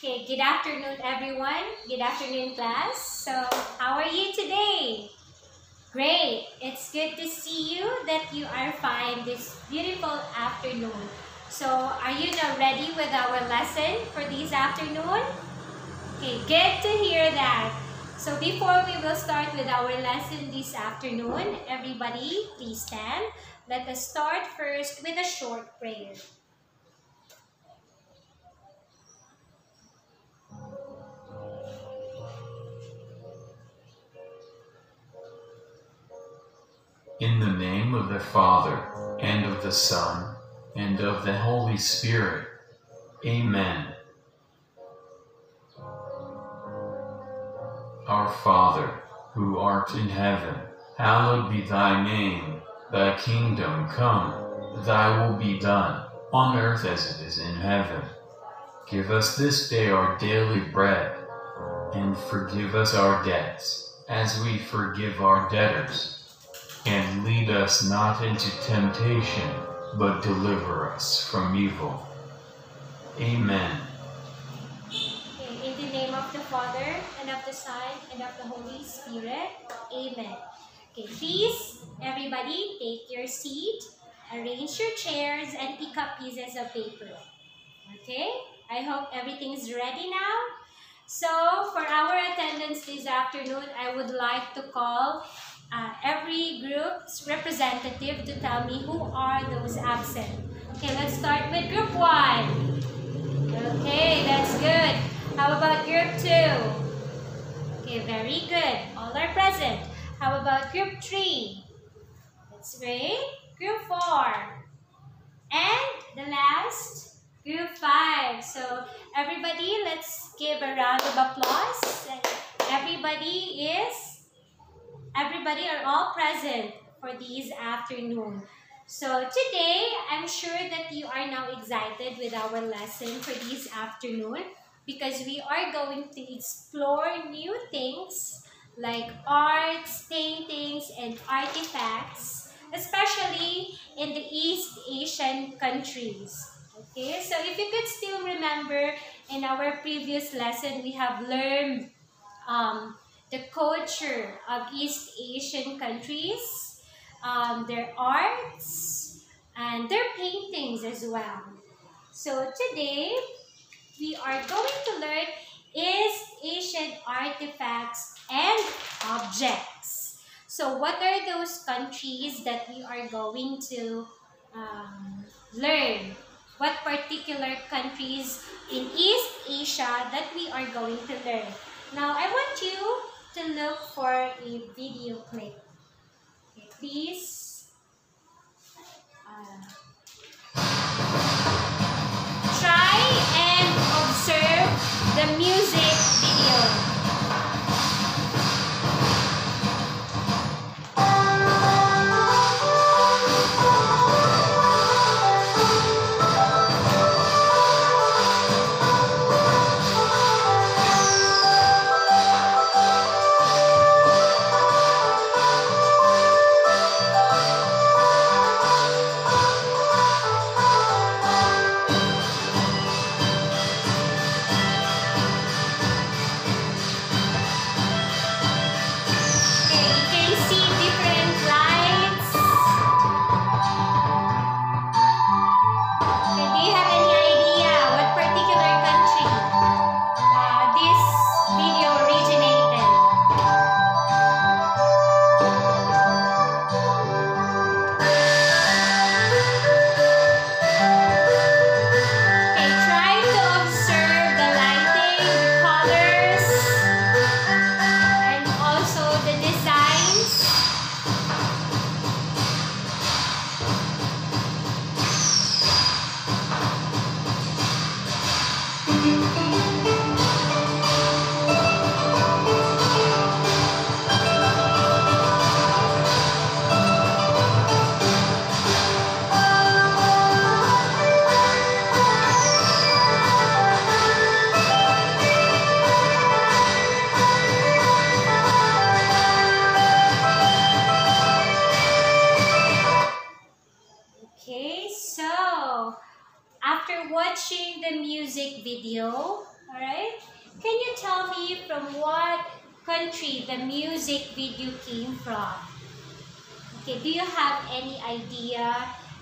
Okay, good afternoon everyone. Good afternoon class. So, how are you today? Great. It's good to see you that you are fine this beautiful afternoon. So, are you now ready with our lesson for this afternoon? Okay, good to hear that. So, before we will start with our lesson this afternoon, everybody please stand. Let us start first with a short prayer. In the name of the Father, and of the Son, and of the Holy Spirit. Amen. Our Father, who art in heaven, hallowed be thy name. Thy kingdom come, thy will be done, on earth as it is in heaven. Give us this day our daily bread, and forgive us our debts, as we forgive our debtors and lead us not into temptation, but deliver us from evil. Amen. In the name of the Father, and of the Son, and of the Holy Spirit. Amen. Okay, please, everybody, take your seat, arrange your chairs, and pick up pieces of paper. Okay? I hope everything is ready now. So, for our attendance this afternoon, I would like to call uh, every group's representative to tell me who are those absent. Okay, let's start with group one. Okay, that's good. How about group two? Okay, very good. All are present. How about group three? That's great. Group four. And the last, group five. So everybody, let's give a round of applause. Everybody is everybody are all present for this afternoon. So today, I'm sure that you are now excited with our lesson for this afternoon because we are going to explore new things like arts, paintings, and artifacts, especially in the East Asian countries. Okay, so if you could still remember in our previous lesson, we have learned um, the culture of East Asian countries, um, their arts, and their paintings as well. So today, we are going to learn East Asian artifacts and objects. So what are those countries that we are going to um, learn? What particular countries in East Asia that we are going to learn? Now, I want you to look for a video clip. Okay, please uh, try and observe the music video. watching the music video, alright, can you tell me from what country the music video came from? Okay, do you have any idea,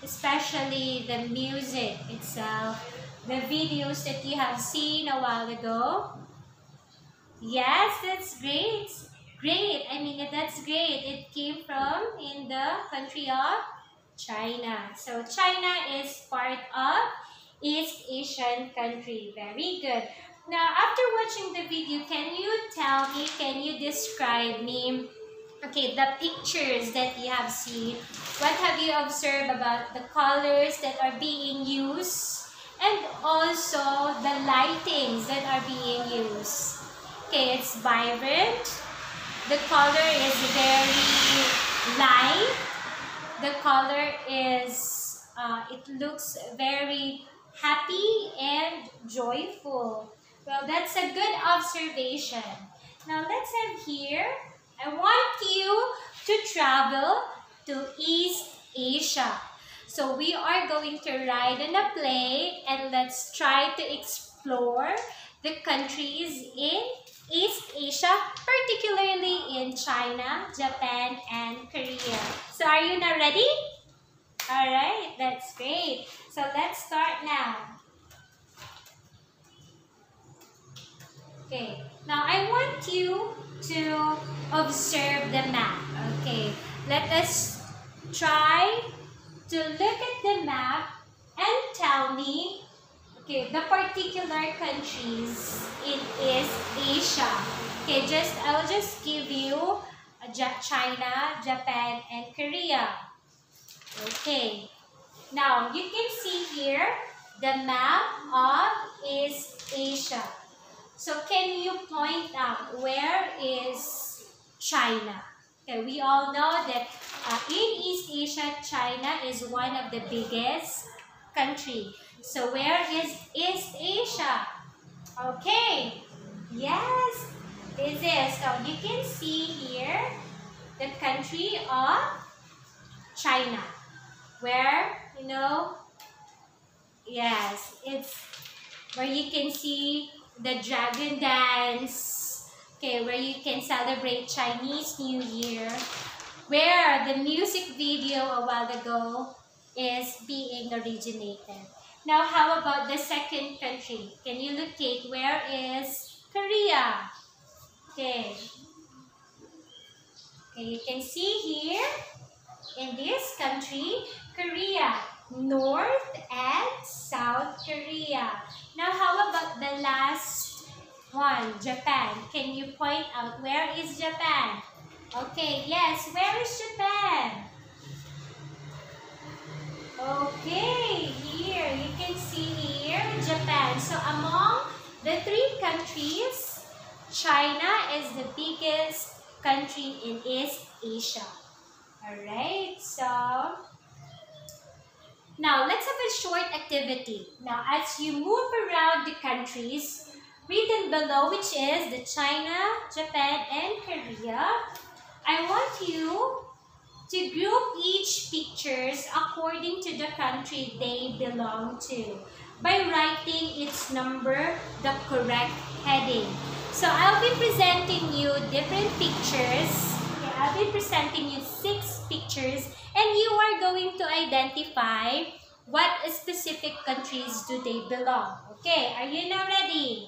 especially the music itself, the videos that you have seen a while ago? Yes, that's great. Great. I mean, that's great. It came from in the country of China. So China is part of East Asian country. Very good. Now, after watching the video, can you tell me, can you describe me, okay, the pictures that you have seen? What have you observed about the colors that are being used? And also the lightings that are being used. Okay, it's vibrant, the color is very light. The color is, uh, it looks very happy and joyful. Well, that's a good observation. Now, let's have here, I want you to travel to East Asia. So, we are going to ride in a plane and let's try to explore the countries in East Asia, particularly in China, Japan, and Korea. So are you now ready? Alright, that's great. So let's start now. Okay, now I want you to observe the map. Okay, let us try to look at the map and tell me Okay, the particular countries in East Asia. Okay, just I'll just give you uh, China, Japan, and Korea. Okay. Now, you can see here the map of East Asia. So, can you point out where is China? Okay, we all know that uh, in East Asia, China is one of the biggest country. So where is East Asia? Okay. Yes, this is. So you can see here the country of China. Where, you know, yes, it's where you can see the dragon dance. Okay, where you can celebrate Chinese New Year. Where the music video a while ago is being originated. Now, how about the second country? Can you locate where is Korea? Okay. Okay, you can see here in this country, Korea, North and South Korea. Now, how about the last one, Japan? Can you point out where is Japan? Okay, yes, where is Japan? Okay, here you can see here Japan. So among the three countries, China is the biggest country in East Asia. Alright, so now let's have a short activity. Now as you move around the countries, written below which is the China, Japan, and Korea, I want you to group each pictures according to the country they belong to by writing its number, the correct heading. So I'll be presenting you different pictures. I'll be presenting you six pictures and you are going to identify what specific countries do they belong. Okay, are you now ready?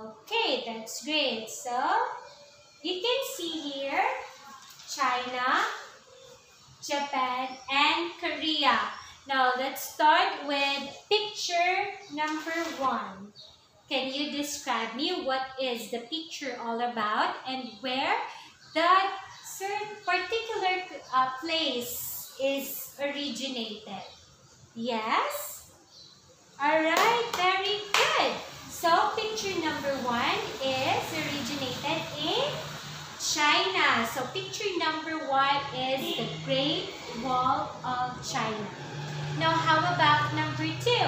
Okay, that's great. So, you can see here China, Japan, and Korea. Now, let's start with picture number one. Can you describe me what is the picture all about and where that certain particular uh, place is originated? Yes? Alright, very good. So, picture number one is originated in China. So picture number one is the Great Wall of China. Now how about number two?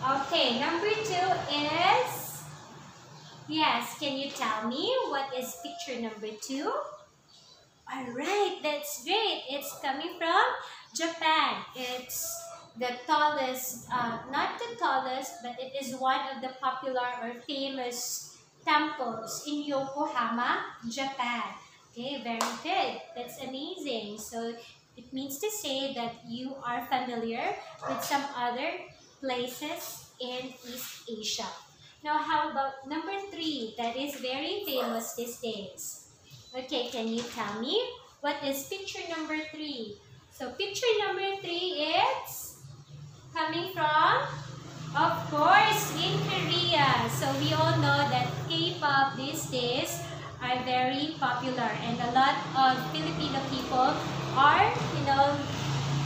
Okay, number two is, yes, can you tell me what is picture number two? Alright, that's great. It's coming from Japan. It's the tallest, uh, not the tallest, but it is one of the popular or famous temples in Yokohama, Japan. Okay, very good. That's amazing. So it means to say that you are familiar with some other places in East Asia. Now, how about number three that is very famous these days? Okay, can you tell me what is picture number three? So picture number three is coming from, of course, in Korea. So we all know that K-pop these days are very popular and a lot of Filipino people are, you know,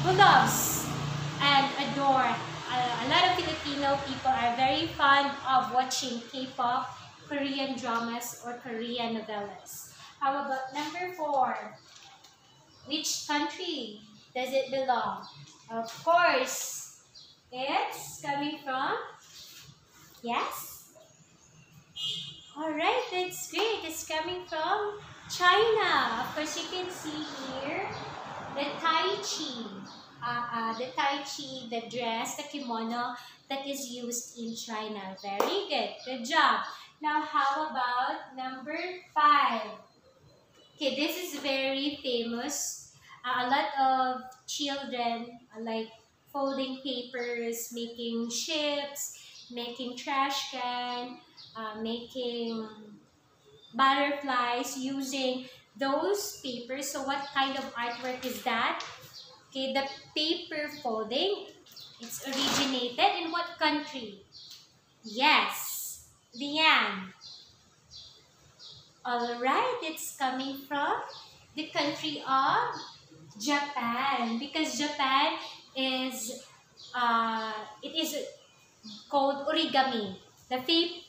who loves and adore. A, lot of Filipino people are very fond of watching K-pop, Korean dramas, or Korean novellas. How about number four? Which country does it belong? Of course, it's coming from, yes? Alright, that's great. It's coming from China. Of course, you can see here the Tai Chi. Uh, uh, the Tai Chi, the dress, the kimono that is used in China. Very good. Good job. Now, how about number five? Okay, this is very famous a lot of children like folding papers, making ships, making trash can, uh, making butterflies using those papers. So what kind of artwork is that? Okay, the paper folding, it's originated in what country? Yes, Lian. Alright, it's coming from the country of Japan because Japan is uh, it is called origami. The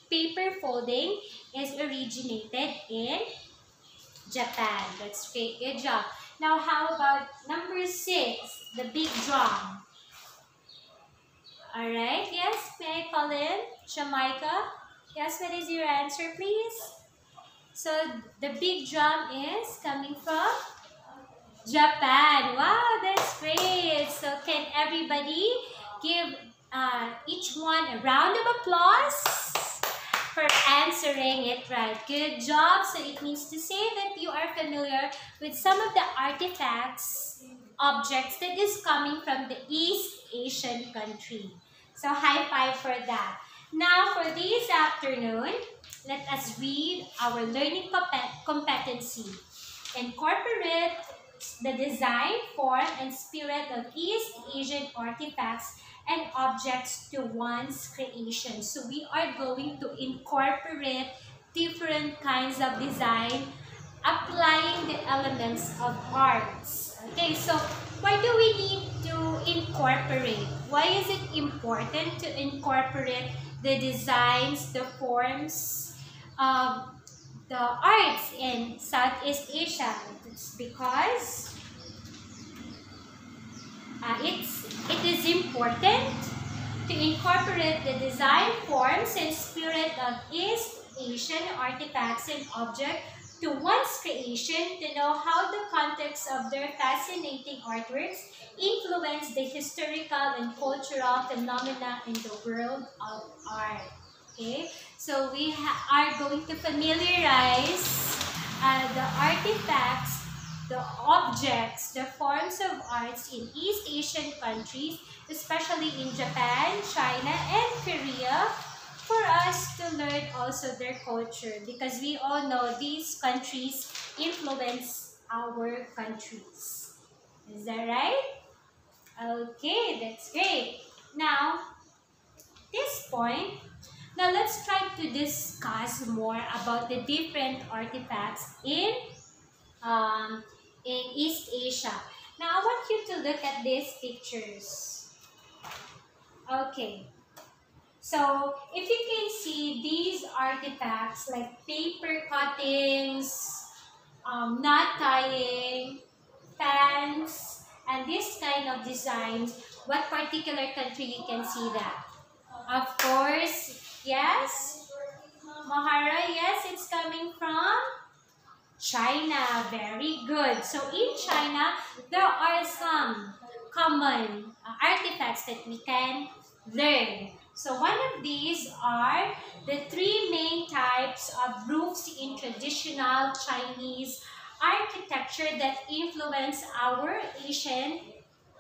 paper folding is originated in Japan. That's great. Good job. Now, how about number six, the big drum? Alright, yes, may I call in Jamaica? Yes, what is your answer, please? So, the big drum is coming from Japan. Wow, that's great. So can everybody give uh, each one a round of applause for answering it right. Good job. So it means to say that you are familiar with some of the artifacts, objects that is coming from the East Asian country. So high five for that. Now for this afternoon, let us read our learning competency. Incorporate the design, form, and spirit of East Asian artifacts and objects to one's creation. So we are going to incorporate different kinds of design applying the elements of arts. Okay, so why do we need to incorporate? Why is it important to incorporate the designs, the forms of the arts in Southeast Asia. It's because uh, it's, it is important to incorporate the design forms and spirit of East Asian artifacts and objects to one's creation to know how the context of their fascinating artworks influence the historical and cultural phenomena in the world of art. Okay, so we are going to familiarize uh, the artifacts, the objects, the forms of arts in East Asian countries, especially in Japan, China, and Korea, for us to learn also their culture because we all know these countries influence our countries. Is that right? Okay, that's great. Now, this point, now let's try to discuss more about the different artifacts in um, in East Asia. Now I want you to look at these pictures. Okay. So if you can see these artifacts like paper cuttings, um, knot tying, fans, and this kind of designs, what particular country you can see that? Of course, Yes? Mahara, yes, it's coming from China. Very good. So in China, there are some common artifacts that we can learn. So one of these are the three main types of roofs in traditional Chinese architecture that influence our Asian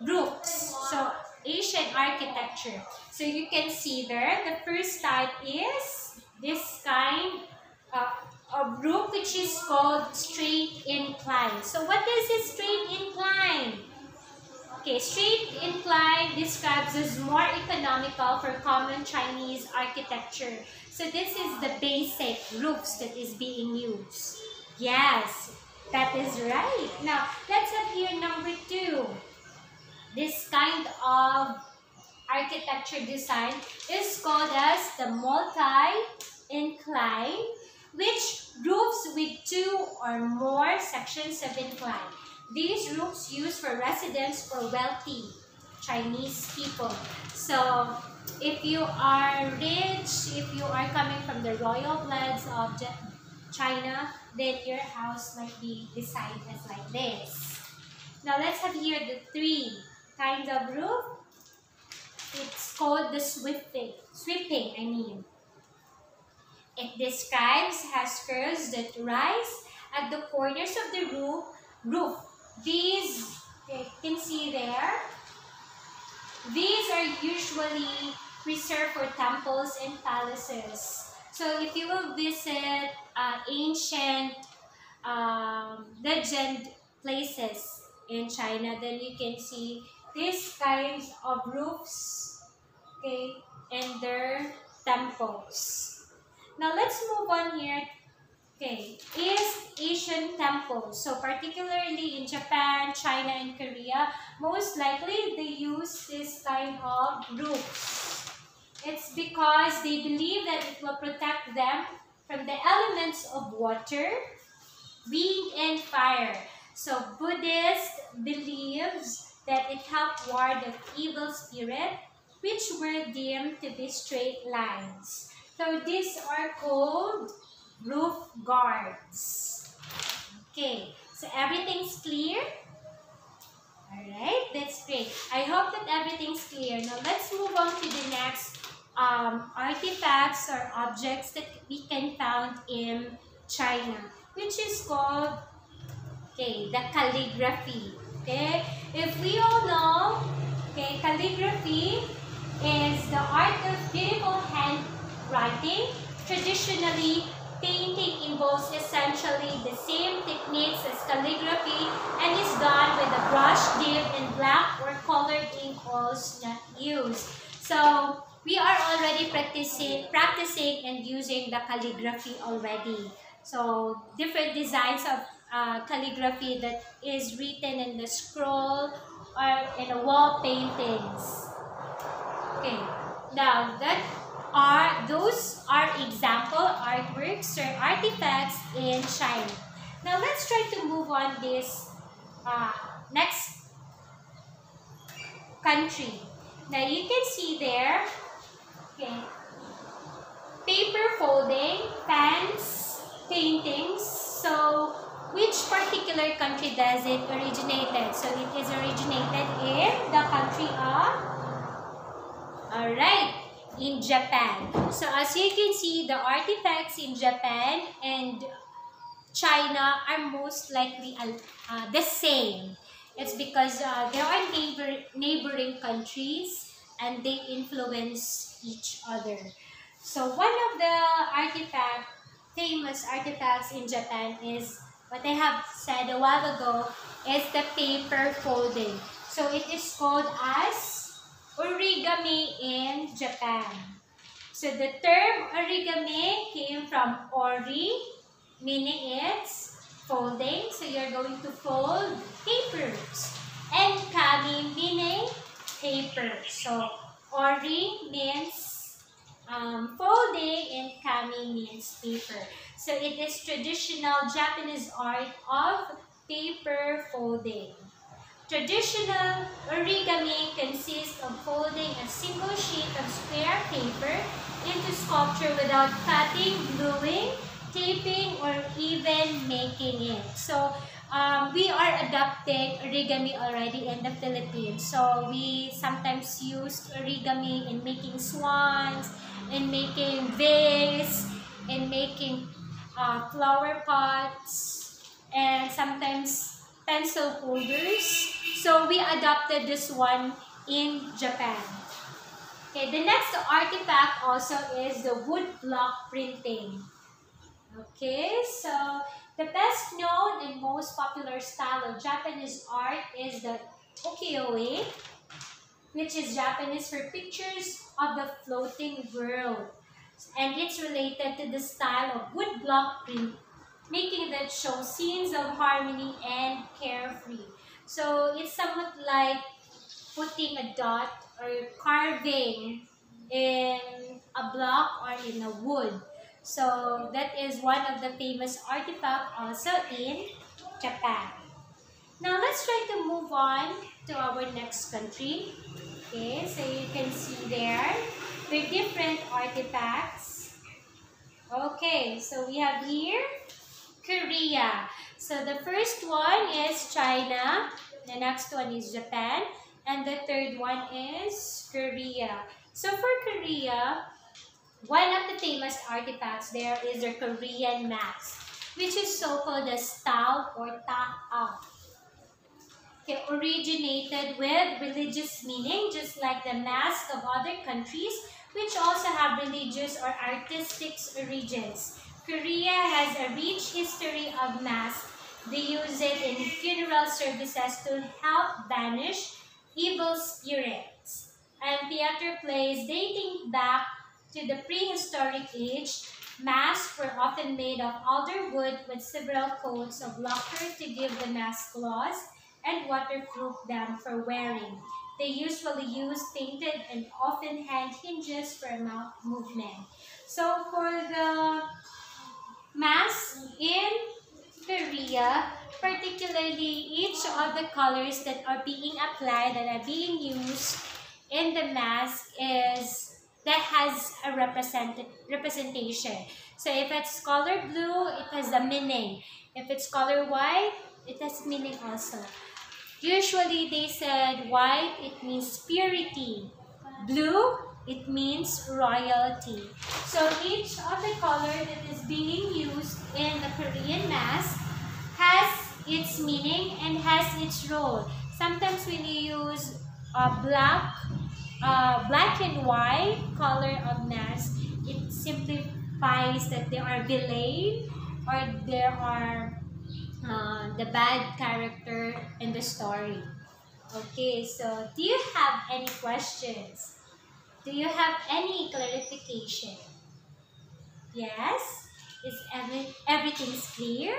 roofs. So Asian architecture. So you can see there, the first type is this kind uh, of roof which is called straight incline. So what is a straight incline? Okay, straight incline describes as more economical for common Chinese architecture. So this is the basic roofs that is being used. Yes, that is right. Now, let's have here number two. This kind of architecture design is called as the multi-incline, which roofs with two or more sections of incline. These roofs used for residence for wealthy Chinese people. So, if you are rich, if you are coming from the royal bloods of China, then your house might be designed as like this. Now, let's have here the three kinds of roof. It's called the sweeping. Sweeping, I mean. It describes has curves that rise at the corners of the roof, roof these, you can see there, these are usually reserved for temples and palaces. So if you will visit uh, ancient um, legend places in China, then you can see these kinds of roofs, okay, in their temples. Now let's move on here Okay, East Asian temples. So particularly in Japan, China, and Korea, most likely they use this kind of roofs. It's because they believe that it will protect them from the elements of water, wind, and fire. So Buddhist believes that it helped ward the evil spirit, which were deemed to be straight lines. So these are called roof guards. Okay, so everything's clear? Alright, that's great. I hope that everything's clear. Now let's move on to the next um, artifacts or objects that we can found in China, which is called, okay, the calligraphy. Okay, if we all know, okay, calligraphy is the art of beautiful handwriting, traditionally Painting involves essentially the same techniques as calligraphy and is done with a brush dip in black or colored ink oils not used. So, we are already practicing, practicing and using the calligraphy already. So, different designs of uh, calligraphy that is written in the scroll or in the wall paintings. Okay, now that are those are example artworks or artifacts in China. Now let's try to move on this uh, next country. Now you can see there, okay, paper folding, pans, paintings. So which particular country does it originated? So it is originated in the country of, alright, in Japan. So as you can see, the artifacts in Japan and China are most likely uh, the same. It's because uh, there are neighbor neighboring countries and they influence each other. So one of the artifact, famous artifacts in Japan is what I have said a while ago is the paper folding. So it is called as origami in Japan. So the term origami came from ori, meaning it's folding. So you're going to fold papers. And kami meaning paper. So ori means um, folding and kami means paper. So it is traditional Japanese art of paper folding. Traditional origami consists of folding a single sheet of square paper into sculpture without cutting, gluing, taping, or even making it. So, um, we are adopting origami already in the Philippines. So we sometimes use origami in making swans, in making vase, in making uh, flower pots, and sometimes pencil holders. So we adopted this one in Japan. Okay, the next artifact also is the wood block printing. Okay, so the best known and most popular style of Japanese art is the ukiyo-e, which is Japanese for pictures of the floating world. And it's related to the style of woodblock print, making that show scenes of harmony and carefree. So it's somewhat like putting a dot or carving in a block or in a wood. So that is one of the famous artifacts also in Japan. Now let's try to move on to our next country. Okay, so you can see there with different artifacts. Okay, so we have here Korea. So the first one is China, the next one is Japan, and the third one is Korea. So for Korea, one of the famous artifacts there is the Korean mask, which is so-called the style or ta'ao. Okay, originated with religious meaning, just like the mask of other countries, which also have religious or artistic origins. Korea has a rich history of masks. They use it in funeral services to help banish evil spirits. And theater plays dating back to the prehistoric age, masks were often made of alder wood with several coats of lacquer to give the mask gloss and waterproof them for wearing. They usually use painted and often hand hinges for mouth movement. So for the mask in Korea, particularly each of the colors that are being applied, that are being used in the mask is that has a represent representation. So if it's color blue, it has a meaning. If it's color white, it has meaning also. Usually they said white, it means purity. Blue, it means royalty. So each of the color that is being Korean mask has its meaning and has its role. Sometimes when you use a black uh, black and white color of mask, it simplifies that there are villain or there are uh, the bad character in the story. Okay, so do you have any questions? Do you have any clarification? Yes? Is every, everything's clear?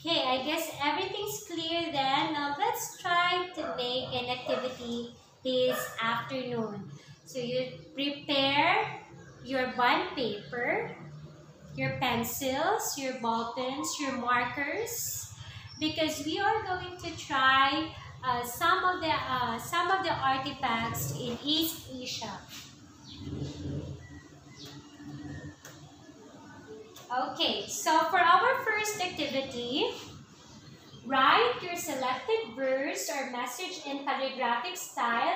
Okay, I guess everything's clear then. Now let's try to make an activity this afternoon. So you prepare your bond paper, your pencils, your ball pens, your markers, because we are going to try uh, some of the uh, some of the artifacts in East Asia. Okay, so for our first activity, Write your selected verse or message in calligraphic style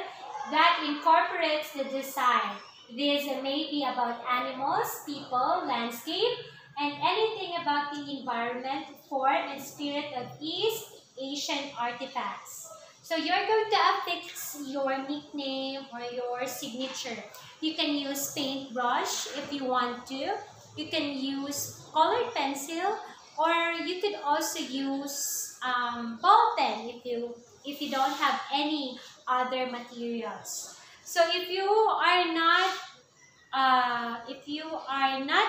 that incorporates the design. This may be about animals, people, landscape, and anything about the environment, form, and spirit of East Asian artifacts. So you're going to affix your nickname or your signature. You can use paintbrush if you want to. You can use colored pencil or you could also use um, ball pen if you if you don't have any other materials. So if you are not uh, if you are not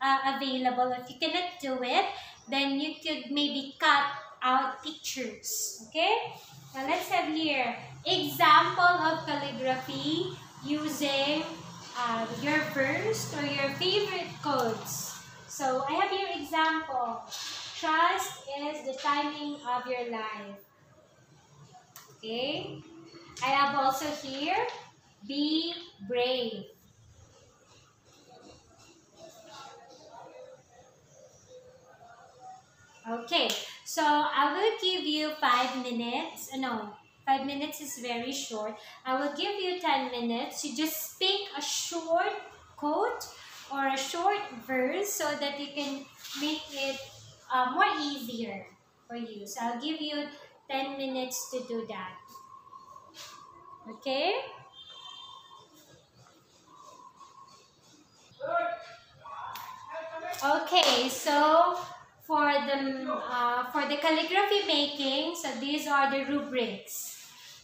uh, available, if you cannot do it, then you could maybe cut out pictures. Okay? Now let's have here example of calligraphy using uh, your verse or your favorite codes. So I have your example. Trust is the timing of your life. Okay? I have also here, be brave. Okay, So I will give you five minutes. No, five minutes is very short. I will give you 10 minutes. You just speak a short quote or a short verse so that you can make it uh, more easier for you. So I'll give you 10 minutes to do that. Okay? Okay, so for the uh, for the calligraphy making, so these are the rubrics.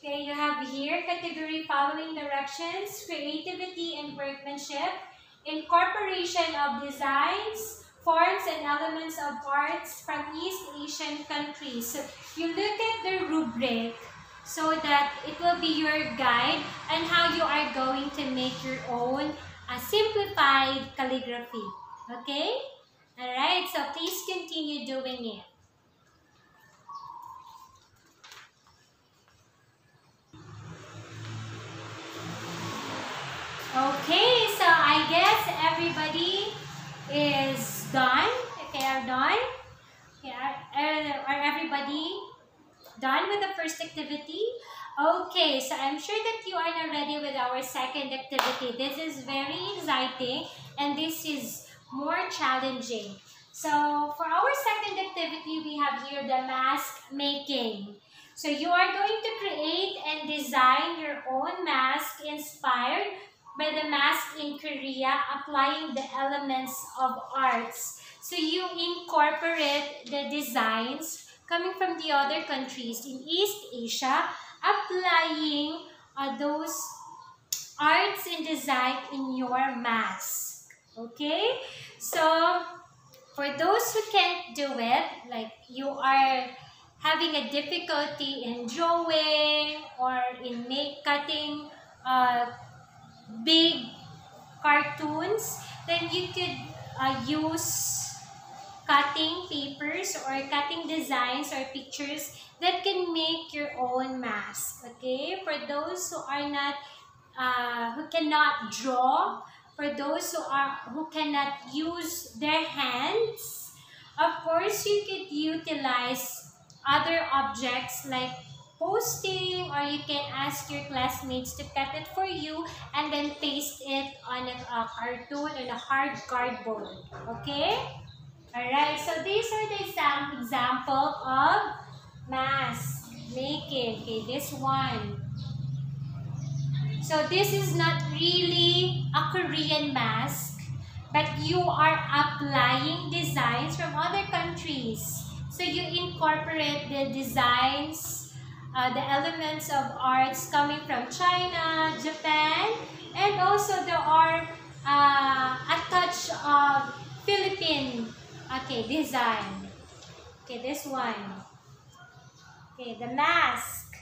Okay, you have here category following directions, creativity and workmanship, incorporation of designs, forms and elements of arts from East Asian countries. So you look at the rubric so that it will be your guide and how you are going to make your own uh, simplified calligraphy. Okay? Alright, so please continue doing it. Okay, so I guess everybody is done. Okay, are done? Are, are, are everybody done with the first activity? Okay, so I'm sure that you are now ready with our second activity. This is very exciting and this is more challenging. So for our second activity, we have here the mask making. So you are going to create and design your own mask inspired by the mask in Korea applying the elements of arts. So you incorporate the designs coming from the other countries in East Asia, applying uh, those arts and design in your mask. Okay? So, for those who can't do it, like you are having a difficulty in drawing or in make, cutting uh, big cartoons, then you could uh, use cutting papers or cutting designs or pictures that can make your own mask. Okay, for those who are not, uh, who cannot draw, for those who are who cannot use their hands, of course you could utilize other objects like posting or you can ask your classmates to cut it for you and then paste it on a, a cartoon on a hard cardboard. Okay? Alright, so these are the exam example of mask making. Okay, this one. So this is not really a Korean mask, but you are applying designs from other countries. So you incorporate the designs uh, the elements of arts coming from China, Japan, and also there are uh, a touch of Philippine okay design. Okay, this one. Okay, the mask.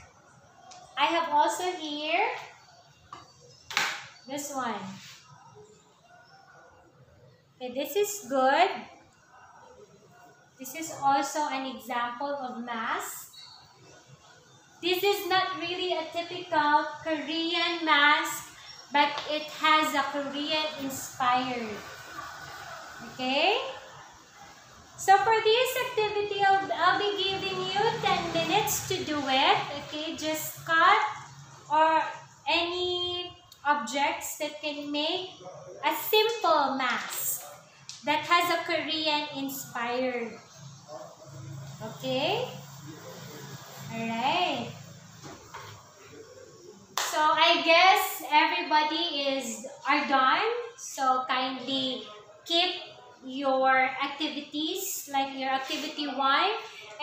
I have also here this one. Okay, this is good. This is also an example of mask. This is not really a typical Korean mask, but it has a Korean inspired. Okay? So for this activity, I'll, I'll be giving you 10 minutes to do it. Okay, just cut or any objects that can make a simple mask that has a Korean inspired. Okay? Alright. So I guess everybody is are done. So kindly keep your activities like your activity 1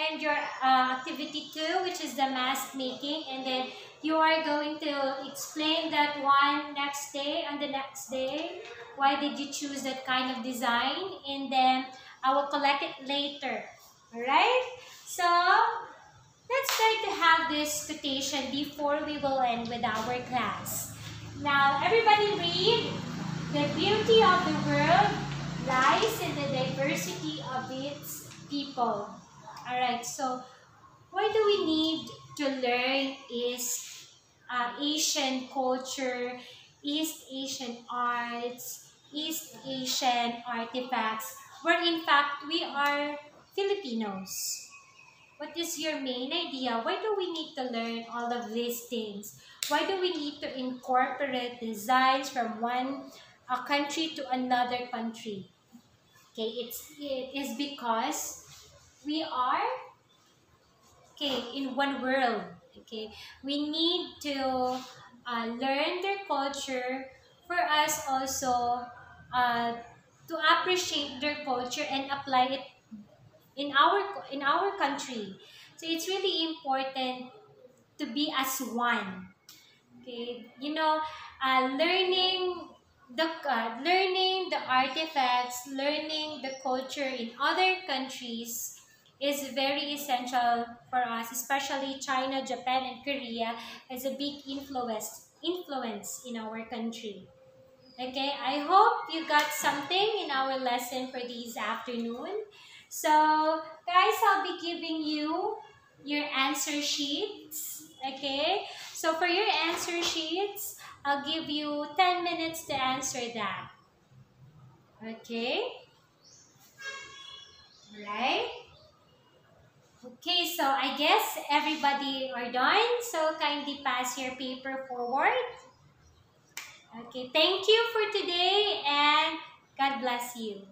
and your uh, activity 2 which is the mask making. And then you are going to explain that one next day and the next day. Why did you choose that kind of design? And then I will collect it later. Alright? So Let's try to have this quotation before we will end with our class. Now, everybody read, The beauty of the world lies in the diversity of its people. Alright, so what do we need to learn is uh, Asian culture, East Asian arts, East Asian artifacts, where in fact we are Filipinos. What is your main idea? Why do we need to learn all of these things? Why do we need to incorporate designs from one a country to another country? Okay, it's it is because we are okay in one world. Okay, we need to uh, learn their culture for us also uh, to appreciate their culture and apply it in our in our country. So it's really important to be as one. Okay, you know, uh, learning the uh, learning the artifacts, learning the culture in other countries is very essential for us, especially China, Japan, and Korea has a big influence influence in our country. Okay, I hope you got something in our lesson for this afternoon. So, guys, I'll be giving you your answer sheets. Okay, so for your answer sheets, I'll give you 10 minutes to answer that. Okay? Right? Okay, so I guess everybody are done. So kindly pass your paper forward. Okay, thank you for today and God bless you.